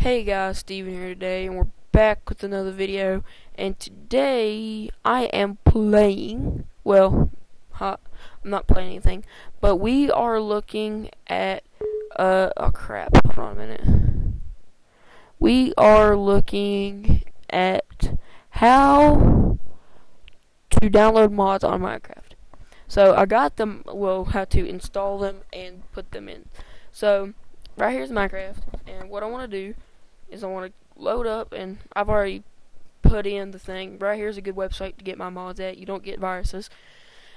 Hey guys, Steven here today, and we're back with another video. And today I am playing. Well, I'm not playing anything, but we are looking at. Uh, oh crap! Hold on a minute. We are looking at how to download mods on Minecraft. So I got them. Well, how to install them and put them in. So right here's Minecraft, and what I want to do is I want to load up, and I've already put in the thing. Right here's a good website to get my mods at. You don't get viruses.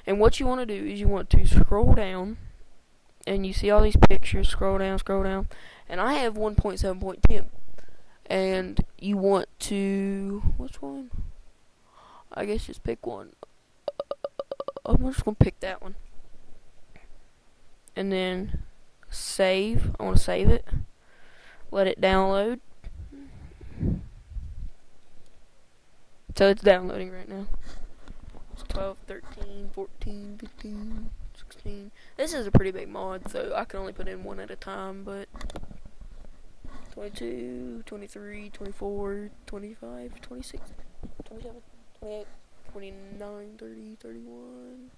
And what you want to do is you want to scroll down, and you see all these pictures. Scroll down, scroll down, and I have 1.7.10. And you want to which one? I guess just pick one. I'm just gonna pick that one, and then save. I want to save it. Let it download. So it's downloading right now. It's 12, 13, 14, 15, 16. This is a pretty big mod, so I can only put in one at a time, but 22, 23, 24, 25, 26, 27, 28, 29, 30, 31,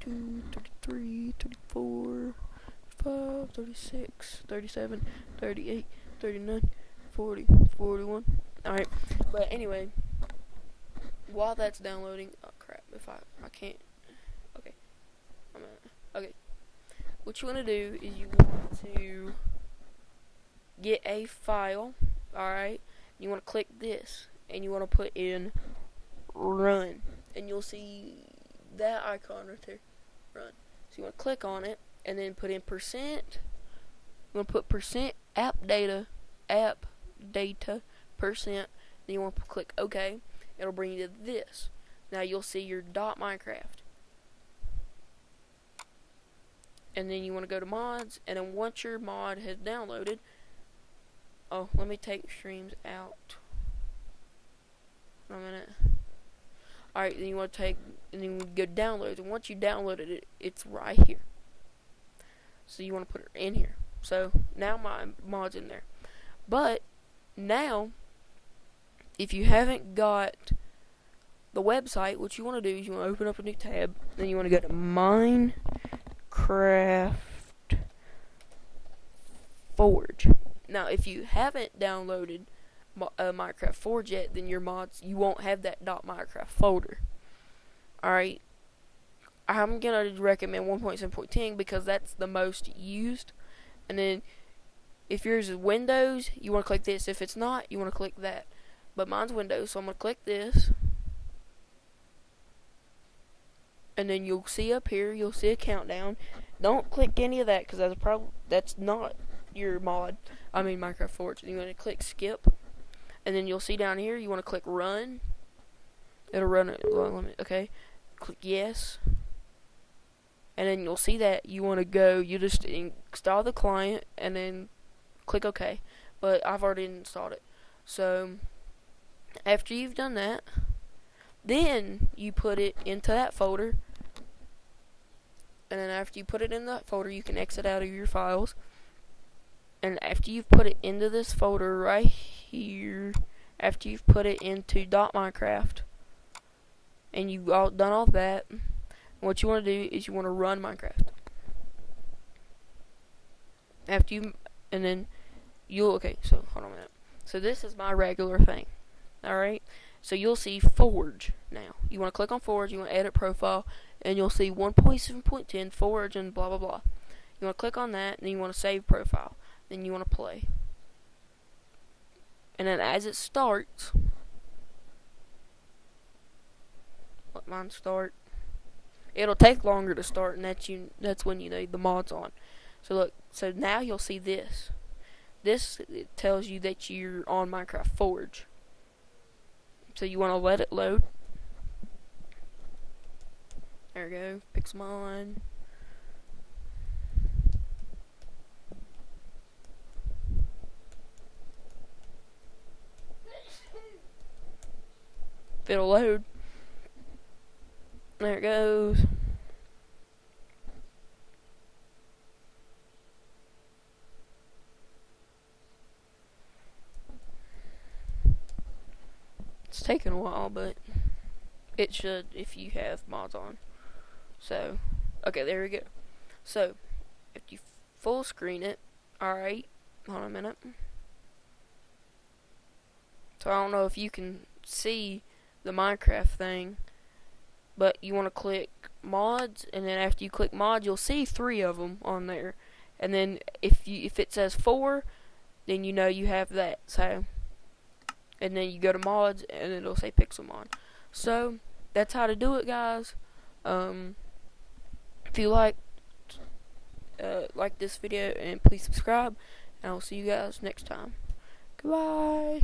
32, 33, 34, 35, 36, 37, 38, 39, 40, 41. Alright, but anyway, while that's downloading, oh crap, if I, I can't, okay, I'm gonna, okay, what you want to do is you want to get a file, alright, you want to click this, and you want to put in run, and you'll see that icon right there, run, so you want to click on it, and then put in percent, you want to put percent app data, app data, percent, then you want to click OK, it'll bring you to this. Now you'll see your dot Minecraft. And then you want to go to mods, and then once your mod has downloaded, oh, let me take streams out. a minute. Alright, then you want to take, and then you go download, and once you downloaded it, it's right here. So you want to put it in here. So now my mod's in there. But now, if you haven't got the website, what you want to do is you want to open up a new tab, then you want to go to Minecraft Forge. Now, if you haven't downloaded uh, Minecraft Forge yet, then your mods you won't have that .minecraft folder. All right. I'm gonna recommend 1.7.10 because that's the most used, and then if yours is Windows, you want to click this. If it's not, you want to click that. But mine's Windows, so I'm going to click this. And then you'll see up here, you'll see a countdown. Don't click any of that because that's probably that's not your mod. I mean Minecraft Forge. You want to click skip, and then you'll see down here you want to click run. It'll run it. Okay, click yes, and then you'll see that you want to go. You just install the client, and then click OK. But I've already installed it. So after you've done that, then you put it into that folder. And then after you put it in that folder, you can exit out of your files. And after you've put it into this folder right here, after you've put it into .minecraft, and you've all done all that, what you want to do is you want to run Minecraft. After you, and then you'll okay so hold on a minute so this is my regular thing alright so you'll see forge now. You want to click on forge you want to edit profile and you'll see 1.7.10 forge and blah blah blah. You want to click on that and then you want to save profile. Then you want to play. And then as it starts let mine start. It'll take longer to start and that's you that's when you need the mods on. So look so now you'll see this. This tells you that you're on Minecraft Forge. So you want to let it load. There we go. Pixelmon. It'll load. There it goes. It's taking a while, but it should if you have mods on. So, okay, there we go. So, if you full screen it, alright, hold on a minute. So I don't know if you can see the Minecraft thing, but you want to click mods, and then after you click mods, you'll see three of them on there. And then if you if it says four, then you know you have that. So, and then you go to mods, and it'll say Pixelmon. So that's how to do it, guys. Um, if you like uh, like this video, and please subscribe, and I'll see you guys next time. Goodbye.